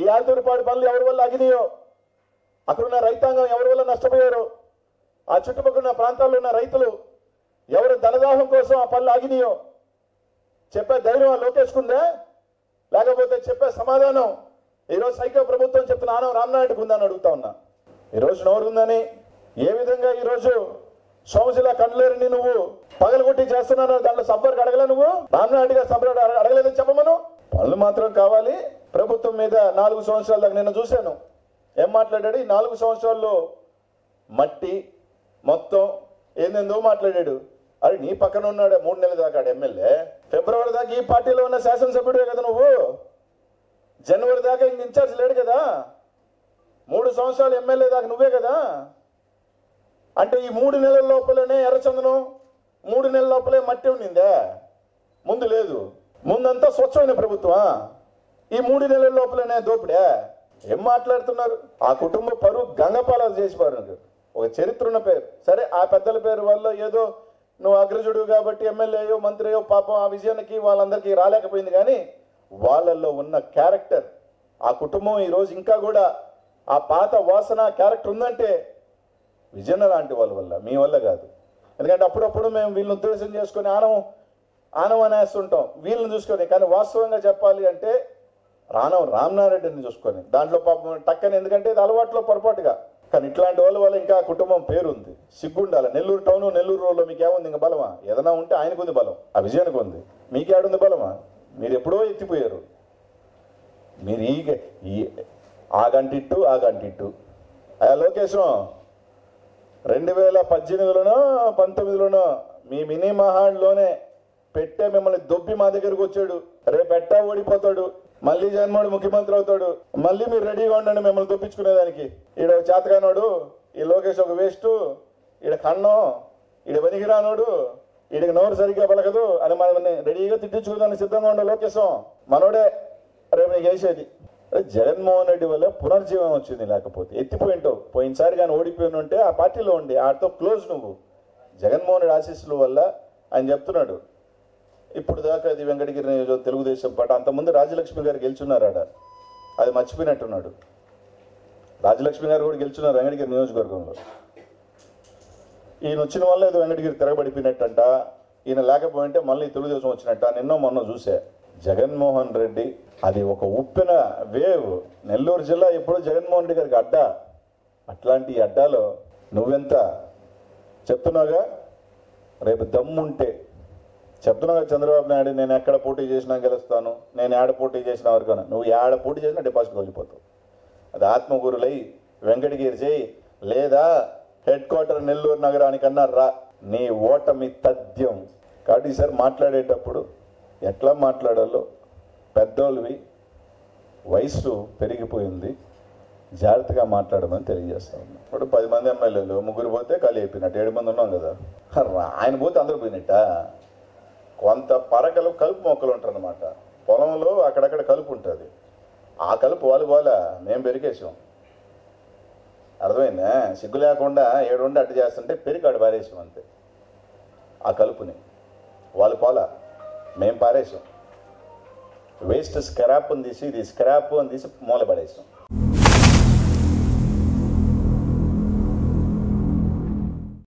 ఈ ఆల్తూరుపాడు పనులు ఎవరి వల్ల అగినాయో అక్కడున్న రైతాంగం ఎవరి వల్ల నష్టపోయారో? ఆ చుట్టుపక్కల ఉన్న ప్రాంతాల్లో ఉన్న రైతులు ఎవరు ధనదాహం కోసం ఆ పనులు ఆగినాయో? చెప్పే ధైర్యం ఆ లోకేష్కుందా లేకపోతే చెప్పే సమాధానం ఈరోజు సైకో ప్రభుత్వం చెప్తున్న ఆనం రామ్నాయుడుకు ఉందని అడుగుతా ఉన్నా. ఈరోజు నోరుందని ఏ విధంగా ఈరోజు సోమశిల కండ్లేరిని నువ్వు పగలగొట్టి చేస్తున్నాను దాంట్లో సబ్బర్కి అడగలే నువ్వు? రామ్నాయుడు గారు సబ్బర్ అడగలేదని చెప్పమను? పనులు మాత్రం కావాలి. ప్రభుత్వం మీద నాలుగు సంవత్సరాల దాకా నిన్న చూశాను. ఏం మాట్లాడాడు? ఈ నాలుగు సంవత్సరాల్లో మట్టి మొత్తం ఏందేందో మాట్లాడాడు. అరే నీ పక్కన ఉన్నాడు మూడు నెలల దాకా ఎమ్మెల్యే. ఫిబ్రవరి దాకా ఈ పార్టీలో ఉన్న శాసనసభ్యుడే కదా నువ్వు. జనవరి దాకా ఇంక ఇన్ఛార్జ్ లేడు కదా. మూడు సంవత్సరాలు ఎమ్మెల్యే దాకా నువ్వే కదా. అంటే ఈ మూడు నెలల లోపలనే ఎర్రచందనం మూడు నెలల లోపలే మట్టి ఉండిందే? ముందు లేదు. ముందంతా స్వచ్ఛమైన ప్రభుత్వం ఈ మూడు నెలల లోపలనే దోపిడే. ఏం మాట్లాడుతున్నారు? ఆ కుటుంబ పరువు గంగపాల చేసిపారు ఒక చరిత్ర ఉన్న పేరు. సరే ఆ పెద్దల పేరు వల్ల ఏదో నువ్వు అగ్రజుడు కాబట్టి ఎమ్మెల్యేయో మంత్రియో పాపం ఆ విజయానికి వాళ్ళందరికీ రాలేకపోయింది కానీ వాళ్ళల్లో ఉన్న క్యారెక్టర్ ఆ కుటుంబం ఈరోజు ఇంకా కూడా ఆ పాత వాసన క్యారెక్టర్ ఉందంటే విజయన లాంటి వాళ్ళ వల్ల మీ వల్ల కాదు. ఎందుకంటే అప్పుడప్పుడు మేము వీళ్ళని ఉద్దేశం చేసుకొని ఆనం ఆనం అనేస్తుంటాం వీళ్ళని చూసుకొని కానీ వాస్తవంగా చెప్పాలి అంటే రానవ రామనారెడ్డిని చూసుకొని. దాంట్లో పాపం టక్కని ఎందుకంటే ఇది అలవాట్లో పొరపాటుగా. కానీ ఇట్లాంటి వాళ్ళ వల్ల ఇంకా కుటుంబం పేరుంది. సిగ్గుండాలి. నెల్లూరు టౌన్ నెల్లూరు రోడ్లో మీకు ఏముంది? ఇంకా బలమా? ఏదైనా ఉంటే ఆయనకు ఉంది బలం. ఆ విజయానికి ఉంది. మీకేడుంది బలమా? మీరు ఎప్పుడో ఎత్తిపోయారు. మీరు ఈ ఈ ఆ గంటిట్టు ఆ గంటిట్టు. అయ్యా లోకేశం రెండు వేల పద్దెనిమిదిలోనో పంతొమ్మిదిలోనో మీ మినీ మహాడ్లోనే పెట్టే మిమ్మల్ని దొబ్బి మా దగ్గరకు వచ్చాడు. రేపు ఎట్టా ఓడిపోతాడు? మళ్ళీ జగన్మోహన్ ముఖ్యమంత్రి అవుతాడు. మళ్ళీ మీరు రెడీగా ఉండండి మిమ్మల్ని దొప్పించుకునేదానికి. ఈడ ఒక చేతగానోడు ఈ లోకేష్ ఒక వేస్ట్ ఈడ కన్నం ఈడ పనికిరానోడు ఈడికి నోరు సరిగ్గా పలకదు అని మనల్ని రెడీగా తిట్టించుకుందానికి సిద్ధంగా ఉండే లోకేశం మనోడే రేపు నీకు వేసేది. జగన్మోహన్ రెడ్డి వల్ల పునర్జీవం వచ్చింది లేకపోతే ఎత్తిపోయింటావు. పోయినసారి కానీ ఓడిపోయిన ఉంటే ఆ పార్టీలో ఉండి ఆడితో క్లోజ్ నువ్వు. జగన్మోహన్ రెడ్డి ఆశీస్సుల వల్ల ఆయన చెప్తున్నాడు ఇప్పుడు దాకా అది వెంకటగిరి నియోజకవర్గం తెలుగుదేశం పార్టీ అంతకుముందు రాజలక్ష్మి గారు గెలుచున్నారు ఆడ. అది మర్చిపోయినట్టున్నాడు. రాజలక్ష్మి గారు కూడా గెలుచున్నారు వెంకటగిరి నియోజకవర్గంలో. ఈయన వచ్చిన వల్ల ఏదో వెంకటగిరి తిరగబడిపోయినట్టంట. ఈయన లేకపోయింటే మళ్ళీ తెలుగుదేశం వచ్చినట్ట. నిన్నో మొన్న చూసా. జగన్మోహన్ రెడ్డి అది ఒక ఉప్పిన వేవ్. నెల్లూరు జిల్లా ఎప్పుడో జగన్మోహన్ రెడ్డి గారికి అడ్డా. అట్లాంటి ఈ అడ్డాలో నువ్వెంత చెప్తున్నావుగా? రేపు దమ్ముంటే చెప్తున్నాగా చంద్రబాబు నాయుడు నేను ఎక్కడ పోటీ చేసినా గెలుస్తాను నేను ఏడ పోటీ చేసిన వరకు నువ్వు ఏడ పోటీ చేసినా డిపాజిట్ తొలిపోతావు అది ఆత్మగురులై వెంకటగిరి చేయి. లేదా హెడ్ క్వార్టర్ నెల్లూరు నగరానికన్నా రా. నీ ఓటమి తథ్యం. కాబట్టి ఈసారి మాట్లాడేటప్పుడు ఎట్లా మాట్లాడాలో పెద్దోళ్ళవి వయసు పెరిగిపోయింది. జాగ్రత్తగా మాట్లాడమని తెలియజేస్తా ఉన్నాం. ఇప్పుడు పది మంది ఎమ్మెల్యేలు ముగ్గురు పోతే ఖాళీ అయిపోయినట్టు. ఏడు మంది ఉన్నాం కదా. రా- ఆయన పోతే అందరూ పోయినట్టా? కొంత పరకలు కలుపు మొక్కలు ఉంటారనమాట పొలంలో అక్కడక్కడ కలుపు ఉంటుంది. ఆ కలుపు వాళ్ళు పోలే మేము పెరిగేసాం అర్థమైందా? సిగ్గు లేకుండా ఏడుండి అడ్డు చేస్తుంటే పెరిగి పారేసాం అంతే. ఆ కలుపుని. వాళ్ళు పోలా మేము పారేసాం వేస్ట్ స్క్రాప్ అని తీసి ఇది స్క్రాప్ అని తీసి మూల పడేసాం